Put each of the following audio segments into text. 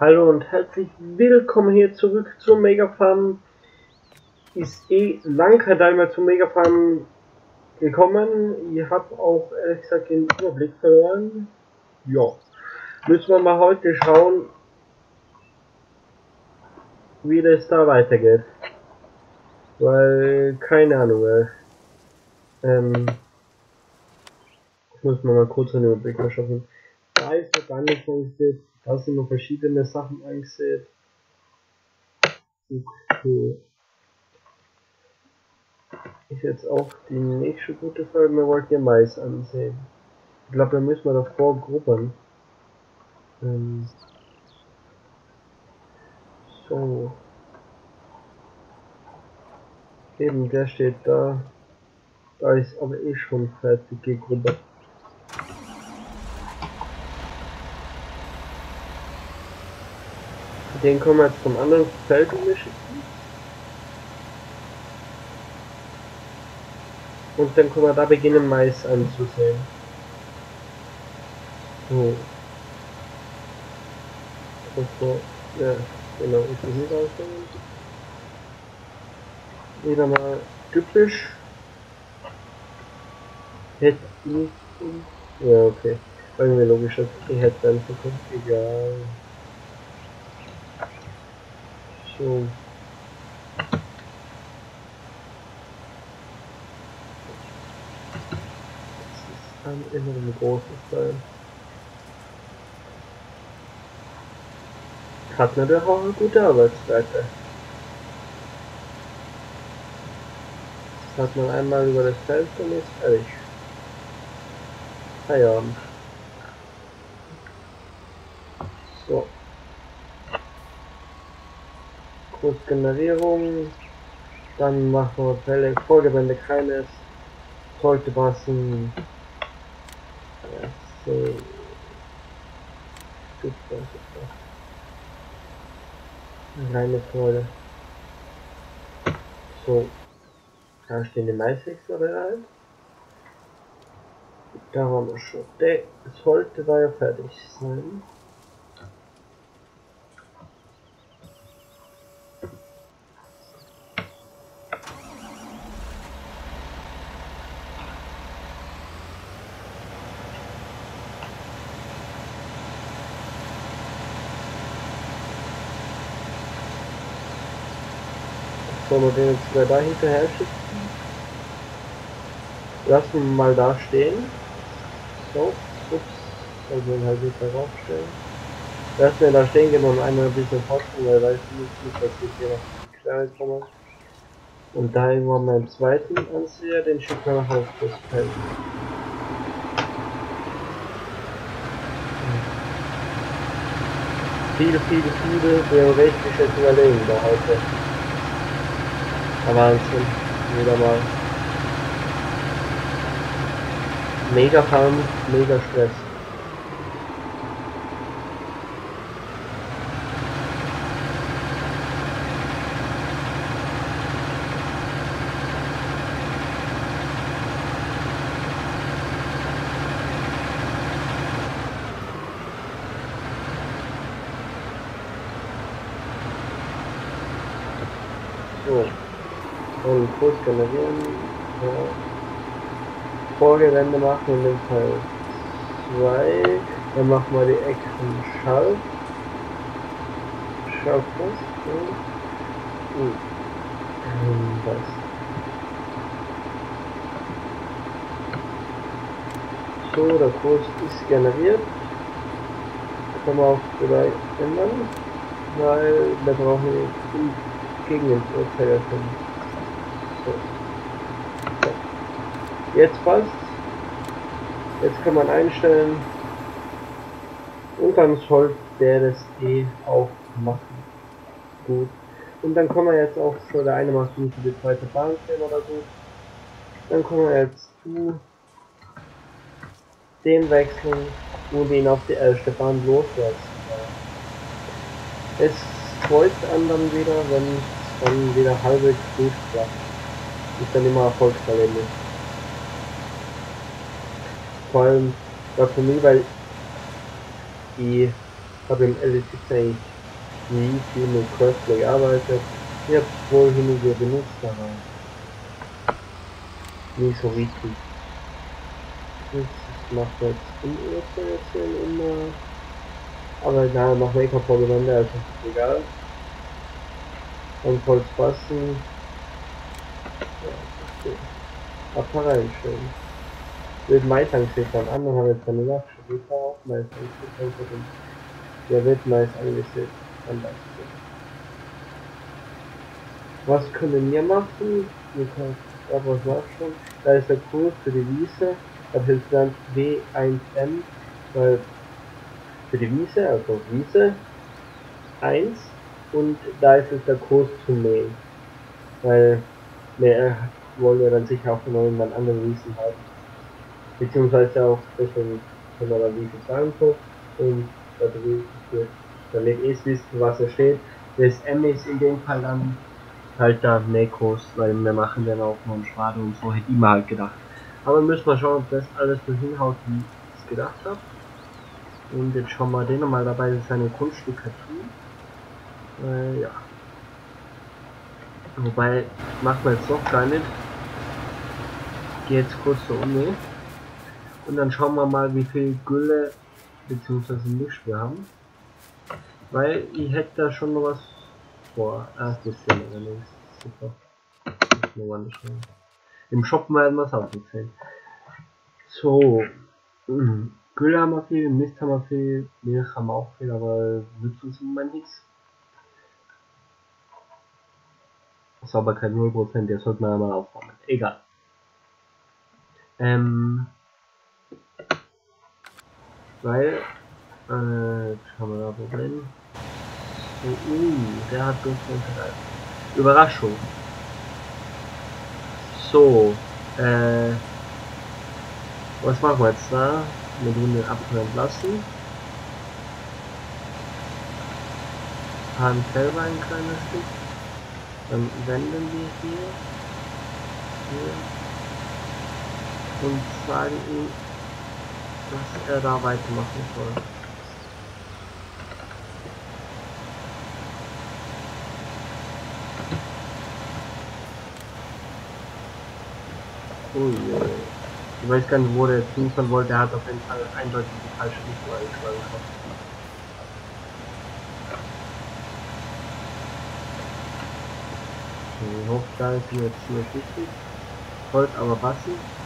Hallo und herzlich willkommen hier zurück zur Mega Farm. Ist eh lang kein einmal zur Mega Farm gekommen. Ich habe auch ehrlich gesagt den Überblick verloren. Ja, müssen wir mal heute schauen, wie das da weitergeht. Weil, keine Ahnung, äh, ähm, muss man mal kurz einen Überblick verschaffen. Da ist noch gar nicht angesehen, da sind noch verschiedene Sachen angesehen. Okay. Ist jetzt auch die nächste gute Frage, wir wollten ja Mais ansehen. Ich glaube, da müssen wir davor gruppen. Ähm, so. Eben, der steht da. Da ist aber eh schon fertig gegrubbert. Den können wir jetzt vom anderen Feld umschicken. Und dann können wir da beginnen Mais anzusehen. So. Also, ja, genau, ich will hier aussehen. Wieder mal typisch. Hätte ich. Ja, okay. Irgendwie logisch, dass die Headband bekommt. Egal. So. Das ist immer ein großes Teil. Hat natürlich auch eine gute Arbeitsseite. Das hat man einmal über das Feld und ist fertig. Feierabend. So. Kursgenerierung. Dann machen wir Fälle, Folgewände keines. Sollte passen. Ja, so. Super, super. Reine Freude. So. Da stehen die Maishexer bereit. Da haben wir schon. Der sollte da ja fertig sein. Sollen wir den jetzt wieder da hinterher schicken? Lassen wir mal da stehen. So, ups, wir ihn halt nicht darauf stellen. Lassen wir da stehen, gehen und einmal ein bisschen forschen, weil weiß nicht, dass wir hier noch die Quere kommen. Und da haben wir einen zweiten Anseher, den schicken wir nach Haus das Feld. Viele, viele, viele theoretische Überlegen da heute. Wahnsinn. Wieder mal. Mega Farm, mega Stress. So. Und Kurs generieren. Ja. Vorgewände machen in dem Fall 2. Dann machen wir die Action Schalf. Schalf das. Ja. Ähm, das. So, der Kurs ist generiert. Können wir auch gleich ändern, weil wir brauchen gegen den Uhrzeiger finden. So. so. Jetzt passt. Jetzt kann man einstellen. Und dann soll der das eh auch machen. Gut. Und dann kann man jetzt auch, so der eine macht nicht die zweite Bahn oder so. Dann kann man jetzt zu dem wechseln und ihn auf die erste Bahn loswerden. Es freut einen dann wieder, wenn es dann wieder halbwegs gut klappt. Ist dann immer Erfolgsverlängerung. Vor allem ja, für mich, weil ich habe im LTX eigentlich nie viel mit Crossplay gearbeitet. Ich habe wohl hin und wieder benutzt, aber nicht so richtig. Das macht jetzt in Illustrationen immer. Aber egal, mach Make-up-Polygone, also ist egal. Und voll Spasten. Ja, okay. Ab reinstellen. Wird meistens steht am anderen haben jetzt keine Nachschrift auch meistens der wird meist angesetzt. Was können wir machen? Wir können aber schon. Da ist der Kurs für die Wiese. Da hilft dann W1M, weil für die Wiese, also Wiese 1 und da ist es der Kurs zum Mähen. Weil wir wollen ja dann sicher auch noch irgendwann andere Wiesen haben. Beziehungsweise auch deswegen können wir dann Wiese sagen und damit ihr wisst, was da steht. Das M ist in dem Fall dann halt da Nekos, weil wir machen dann auch noch einen Schwade und so, hätte ich mir halt gedacht. Aber müssen wir schauen, ob das alles so hinhaut, wie ich es gedacht habe. Und jetzt schauen wir den nochmal dabei, das ist eine Kunststückatur. Äh, ja. Wobei, macht man jetzt doch gar nicht. Ich gehe jetzt kurz zur Uni. Und dann schauen wir mal, wie viel Gülle bzw. Misch wir haben. Weil ich hätte da schon noch was vor. Ah, das ist ja links. Super. Im Shop werden wir es nicht sehen. So. Mh. Gülle haben wir viel, Mist haben wir viel, Milch haben wir auch viel, aber nützt uns im Moment nichts. Sauberkeit 0%, der sollte man einmal aufräumen. Egal. Ähm, weil, äh, jetzt haben wir da Problem. So, uh, der hat Durchschnitt Überraschung. So, äh, was machen wir jetzt da? Wir tun den Apfel entlassen. Haben selber ein kleines Stück. Dann wenden wir hier, hier und sagen ihm, dass er da weitermachen soll. Oh je. Ich weiß gar nicht, wo der jetzt hinfahren wollte, er hat auf jeden Fall eindeutig die falsche Richtung eingeschlagen. Ich hoffe, da ist mir jetzt nicht wichtig. Folgt aber passen.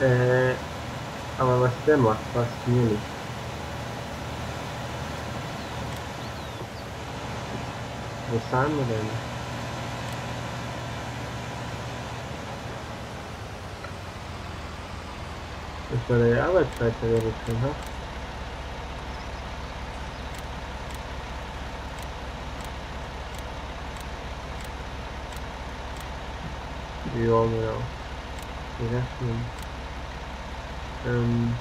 Äh, aber was der macht, passt mir nicht. Wo sind wir denn? Das war der Arbeitszeit, der wir drin hat. Ja, genau. Die Rechnung. Ähm.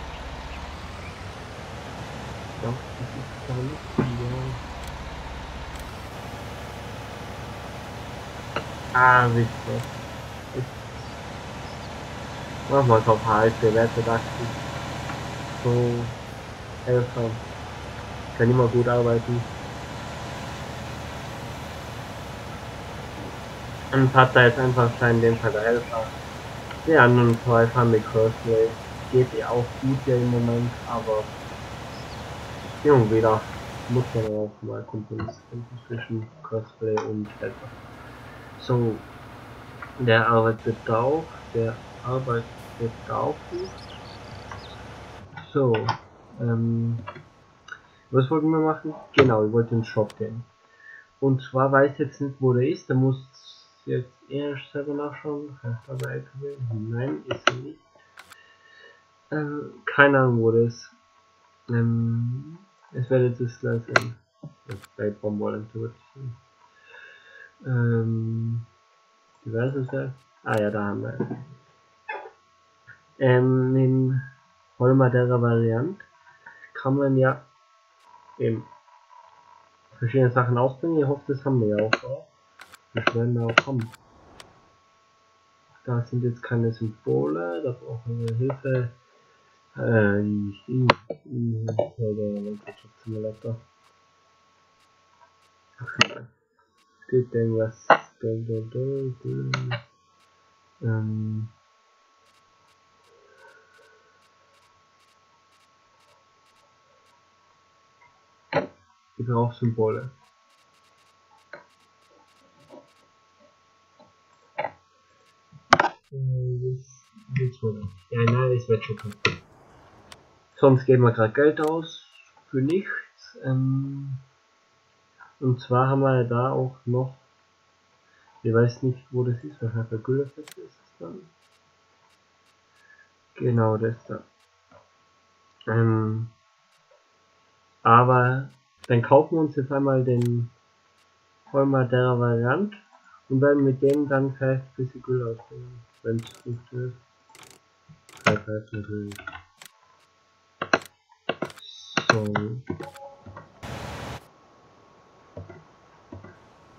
Ja, das ist gar nicht hier. Ah, wisst ihr. Mach mal Top halt, der Werte dachte So. Helfer. Kann immer gut arbeiten. Hat da jetzt einfach in dem Fall der Helfer. Die anderen zwei fahren mit Crossway geht ja auch gut ja im Moment, aber irgendwie da muss man auch mal Kompromiss finden zwischen Cosplay und Helfer. So, der arbeitet da auch, der arbeitet da auch gut. So, ähm, was wollten wir machen? Genau, ich wollte in den Shop gehen. Und zwar weiß ich jetzt nicht, wo der ist, der muss jetzt erst selber nachschauen. Nein, ist er nicht. Äh, keine Ahnung, wo das ist. Ähm, es werde das gleich sein. Bei Bomberland wird. Ähm, wie war es ja? Ah ja, da haben wir. Ähm, in Vollmaderer Variant kann man ja eben verschiedene Sachen ausbringen. Ich hoffe, das haben wir ja auch. Das werden wir auch haben. Da sind jetzt keine Symbole, da brauchen wir Hilfe Äh, ich bin in der Landwirtschaftssimulator. Steht denn was? Ähm. Gebrauchssymbole. Ja, nein, das wird schon kommen. Sonst geben wir gerade Geld aus für nichts. Ähm, und zwar haben wir da auch noch, ich weiß nicht, wo das ist, wahrscheinlich bei Güllefest ist es dann. Genau, das da. Ähm, aber dann kaufen wir uns jetzt einmal den Vollmadeira Variant und werden mit dem dann vielleicht ein bisschen Güll ausbringen, wenn es funktioniert. Das heißt natürlich. So.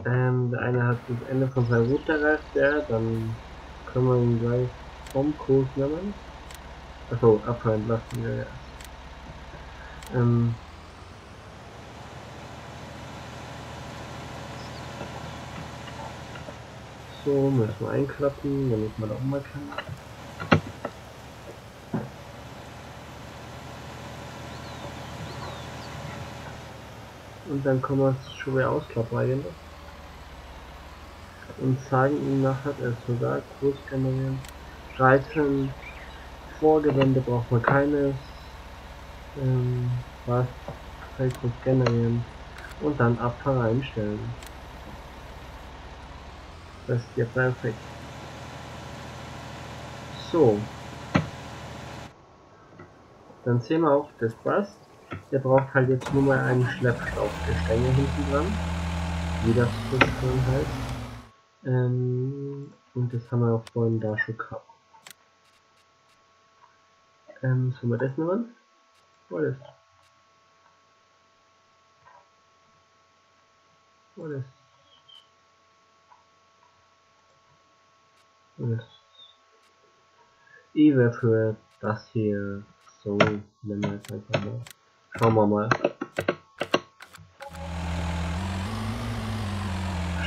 Ähm, der eine hat das Ende von seiner Route erreicht, der, dann können wir ihn gleich vom Kurs nehmen. Achso, abfallen lassen wir erst. Ähm, so, müssen wir einklappen, damit man auch mal kann. Und dann können wir es schon wieder ausklappen eigentlich. Und zeigen ihm nachher, er sogar generieren. 13 Vorgewände braucht man keines. Ähm, was? Feldkurs generieren. Und dann Abfahrer einstellen. Das ist ja perfekt. So. Dann sehen wir auch, das passt. Der braucht halt jetzt nur mal einen Schleppschraubgestänge hinten dran. Wie das so schön heißt. Ähm, und das haben wir auch vorhin da schon gehabt. Ähm, sollen wir das nehmen? Das? Wo ist Ich wäre für das hier so, nennen wir jetzt einfach mal. Schauen wir mal.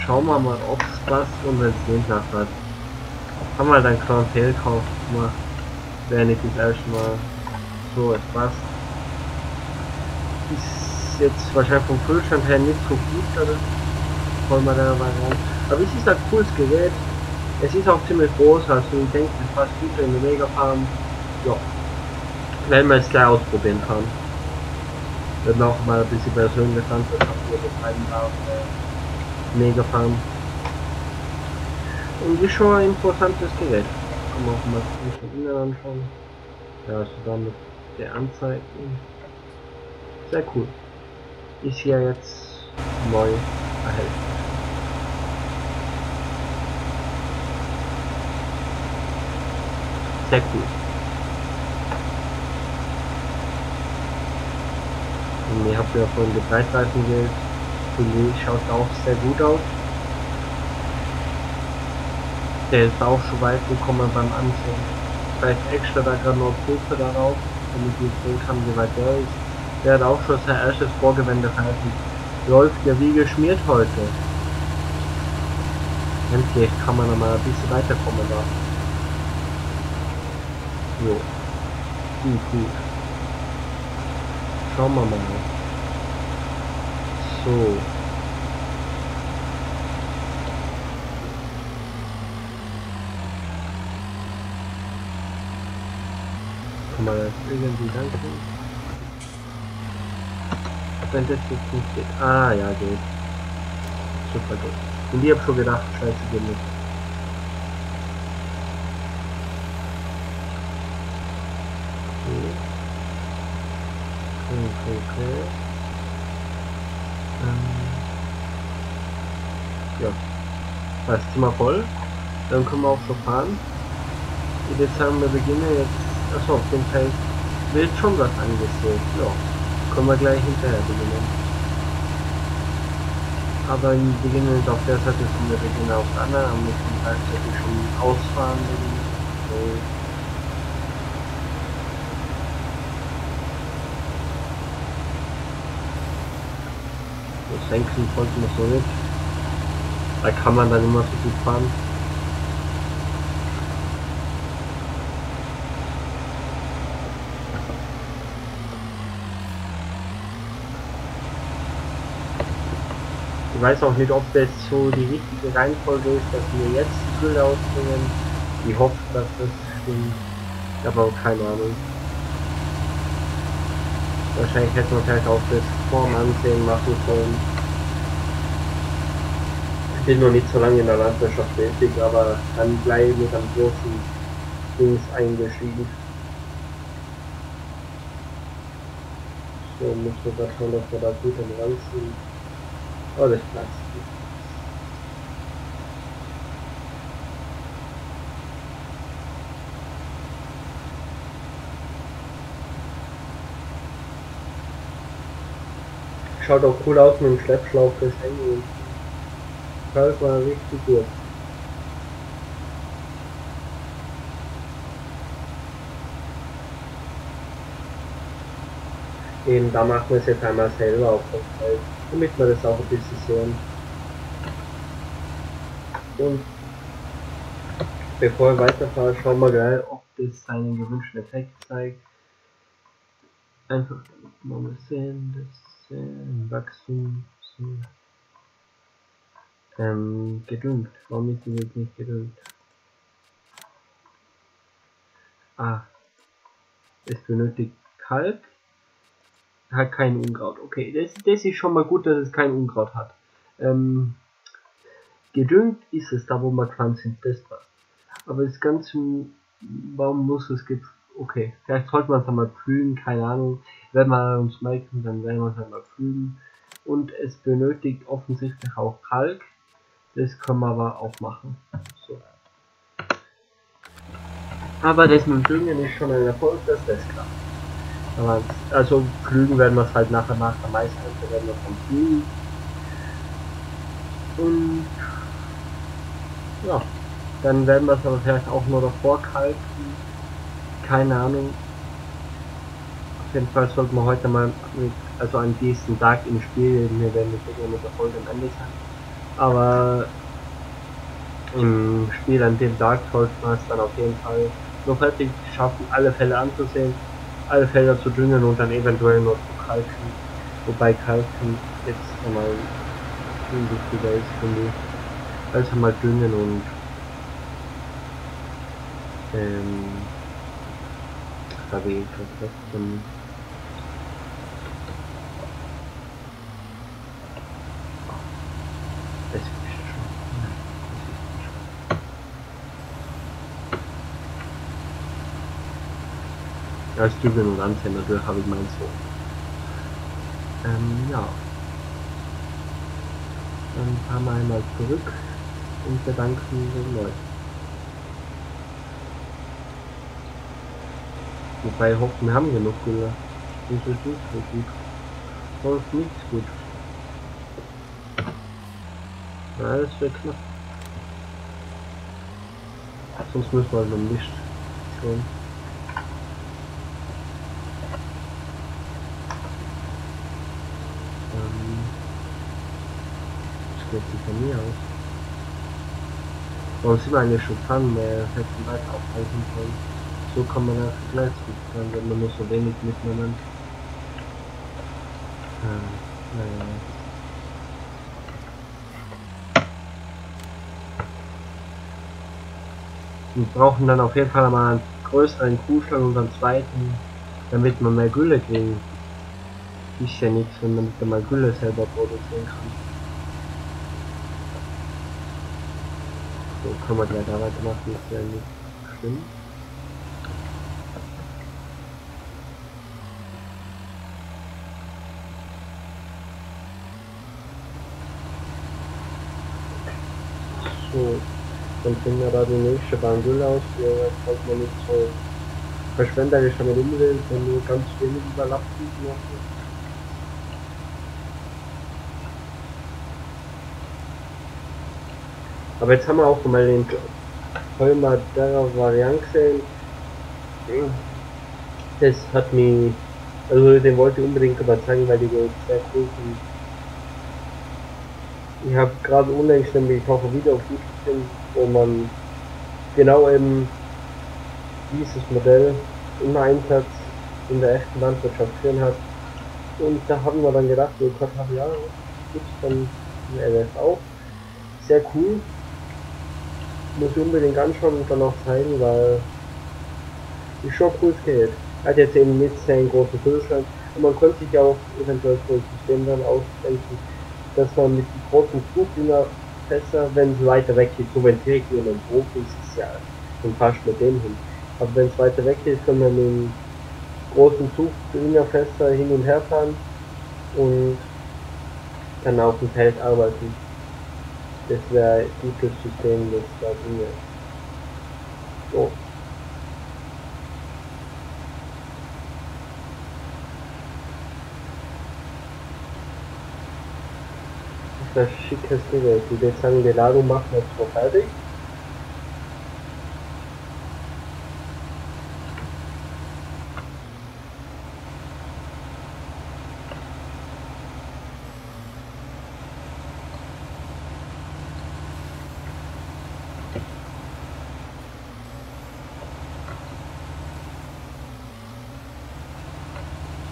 Schauen wir mal, ob es passt und wenn es nicht nachhat. Haben wir dann Klientelkauf gemacht. Wäre nicht das erste Mal so, es passt. Ist jetzt wahrscheinlich vom Füllstand her nicht so gut, oder? Wollen wir da rein. Aber es ist ein cooles Gerät. Es ist auch ziemlich groß, also ich denke, es passt gut in die Megafarm. Ja. Wenn man es gleich ausprobieren kann wird noch mal ein bisschen persönlich Landwirtschaft betreiben darf. Äh, mega Farm. Und ist schon ein interessantes Gerät. Kann man auch mal von innen anschauen. Ja, also da mit der Anzeigen. Sehr cool. Ist ja jetzt neu erhältlich. Sehr cool. Ihr habt ja vorhin die Breitreifen gewählt. Die schaut auch sehr gut aus. Der ist auch schon weit gekommen beim Ansehen. Vielleicht extra da gerade noch Punkte darauf, damit ich sehen kann, wie weit der ist. Der hat auch schon sein erstes Vorgewende verhalten. Läuft ja wie geschmiert heute. Endlich kann man noch mal ein bisschen weiterkommen da. Jo. Gut, gut. Schauen wir mal. So. Kann man das irgendwie dann kriegen? Wenn das jetzt nicht geht. Ah, ja, geht. Super gut. Und ich hab schon gedacht, scheiße, geht nicht. Okay. Ähm, ja. Das Zimmer voll. Dann können wir auch schon fahren. Ich würde sagen, wir beginnen jetzt. Achso, auf dem Teil wird schon was angesehen. Ja. Können wir gleich hinterher beginnen. Aber wir beginnen jetzt auf der Seite, sind wir beginnen auf der anderen, haben wir schon gleichzeitig schon ausfahren. So. Senken wollten wir so nicht. Da kann man dann immer so gut fahren. Ich weiß auch nicht, ob das so die richtige Reihenfolge ist, dass wir jetzt die Gülle ausbringen. Ich hoffe, dass das stimmt. Auch keine Ahnung. Wahrscheinlich hätten wir vielleicht auch das vorm Ansehen machen sollen. Ich bin noch nicht so lange in der Landwirtschaft tätig, aber dann gleich mit einem großen Dings eingestiegen. So, müssen wir da schauen, dass wir da gut am Rand sind. Oh, das platzt. Schaut auch cool aus mit dem Schleppschlauch fürs Hängen. Das war richtig gut. Eben, da machen wir es jetzt einmal selber auf dem Feld, damit wir das auch ein bisschen sehen. Und bevor ich weiterfahre, schauen wir gleich, ob das seinen gewünschten Effekt zeigt. Einfach mal sehen, das Wachstum. Ähm, gedüngt. Warum ist die jetzt nicht gedüngt? Ah. Es benötigt Kalk hat kein Unkraut. Okay, das, das ist schon mal gut, dass es kein Unkraut hat. Ähm, gedüngt ist es da, wo man pflanzen, das passt. Aber das Ganze, warum muss es gibt, okay, vielleicht sollte man es einmal pflügen, keine Ahnung. Wenn wir uns merken, dann werden wir es einmal pflügen. Und es benötigt offensichtlich auch Kalk. Das können wir aber auch machen. So. Aber das mit dem Düngen ist schon ein Erfolg, das klappt. Aber also Flügen werden wir es halt nachher nach der Meisterhälfte werden wir vom Flügen. Und ja, dann werden wir es aber vielleicht auch nur davor kalten. Keine Ahnung. Auf jeden Fall sollten wir heute mal mit, also an diesem Tag im Spiel, wir werden mit der Folge am Ende sein. Aber im Spiel an dem Tag sollten wir es dann auf jeden Fall nur fertig schaffen, alle Fälle anzusehen alle Felder zu düngen und dann eventuell noch zu kalken. Wobei kalken jetzt einmal unwichtiger ist, finde ich. Also mal düngen und ähm, da wie ich das dann als Dübeln und natürlich habe ich meins so. Ähm, ja. Dann fahren wir einmal zurück und bedanken uns neu. Wobei ich hoffe, wir haben genug Gülle. Das ist nicht so gut. Das ist nichts gut. Ja, das wird knapp. Sonst müssen wir noch nicht schon. jetzt die von mir aus? Warum sind wir eigentlich schon dran? Wir hätten weiter aufhalten können. So kann man ja gleich fahren, wenn man nur so wenig mitnimmt. Ah, naja. Wir brauchen dann auf jeden Fall mal einen größeren Kuhstall und einen zweiten, damit man mehr Gülle kriegen. Ist ja nichts, wenn man nicht einmal Gülle selber produzieren kann. So, kann man gleich da weitermachen, ist ja nicht schlimm. So, dann finden wir da die nächste Bandel aus, die sollte man nicht so verschwenderisch damit umgehen, wenn nur ganz wenig überlappen machen. Aber jetzt haben wir auch mal den Holmer der Variant gesehen. Das hat mich, also den wollte ich unbedingt aber zeigen, weil den sehr cool finde. Ich habe gerade unlängst nämlich auch ein Video auf YouTube wo man genau eben dieses Modell im Einsatz in der echten Landwirtschaft führen hat. Und da haben wir dann gedacht, so Gott, ja, gibt es dann eine LS auch. Sehr cool. Muss ich unbedingt anschauen und dann auch zeigen, weil ist schon cool Geld. Hat jetzt eben nicht sehr großen Füllschrank und man konnte sich auch eventuell so ein System dann ausdenken, dass man mit den großen Zugdinger besser, wenn es weiter weg ist, so wenn direkt in einem Hof ist, ist ja schon fast mit dem hin. Aber wenn es weiter weg ist, kann man mit dem großen Zugdinger fester hin und her fahren und dann auf dem Feld arbeiten. Das wäre ein gutes System, das da ginge. So. Das schickeste Welt. Die sagen, die Ladung machen jetzt fertig.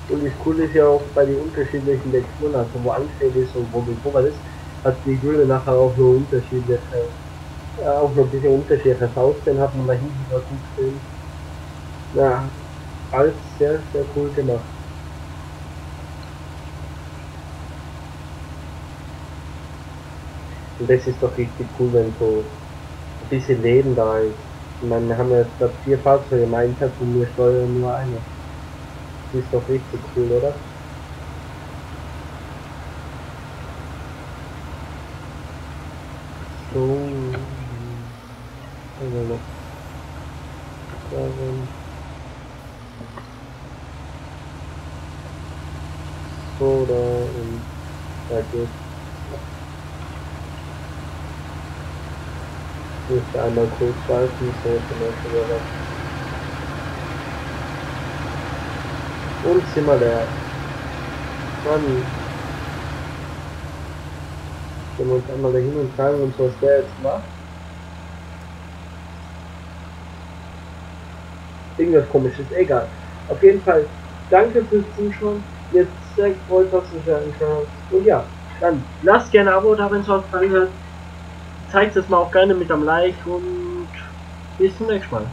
Und das Coole ist ja auch bei den unterschiedlichen Lektionen, also wo ansteht ist und wo gepowert ist, hat die Grüne nachher auch nur unterschiedliche, äh, auch noch ein bisschen unterschiedliches Aussehen, hat man da hinten was gut gesehen. Ja, alles sehr, sehr cool gemacht. Und das ist doch richtig cool, wenn so ein bisschen Leben da ist. Ich meine, wir haben ja jetzt vier Fahrzeuge im Einsatz und wir steuern nur eine. Das ist doch richtig cool, oder? So. Also noch. Seven. So, da und da geht. Ich müsste einmal kurz schalten, so zum Beispiel wieder Und Zimmer leer. Mann. Wenn wir uns einmal dahin und fragen uns, was der jetzt macht. Irgendwas komisches, egal. Auf jeden Fall, danke fürs Zuschauen. Jetzt sehr gefreut, dass angeschaut hast. Und ja, dann lasst gerne ein Abo da, wenn es euch gefallen hat. Zeigt es mal auch gerne mit einem Like und bis zum nächsten Mal.